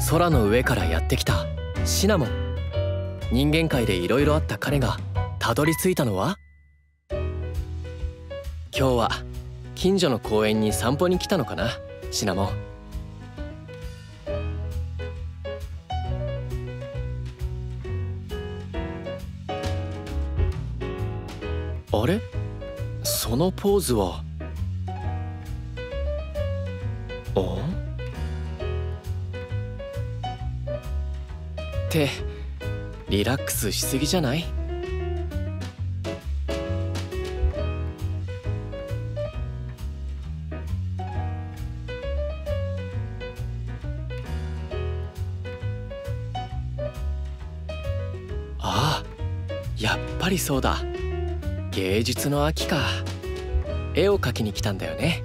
空の上からやってきた。シナモン。人間界で色々あった彼がたどり着いたのは？今日は近所の公園に散歩に来たのかな？シナモン。あれ？そのポーズは？あ？ってリラックスしすぎじゃない？ああやっぱりそうだ。芸術の秋か。絵を描きに来たんだよね。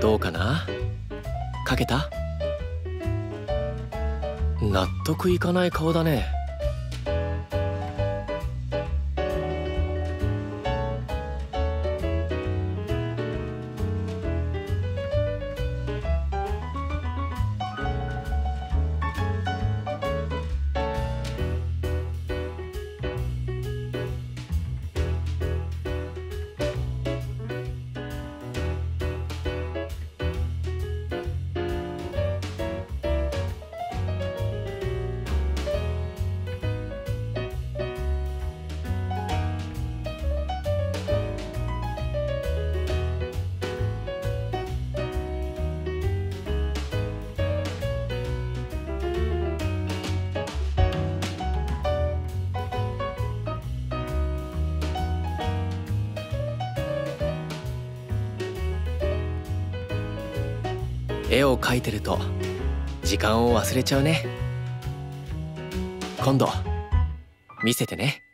どうかな？かけた？納得いかない顔だね。絵を描いてると時間を忘れちゃうね。今度見せてね。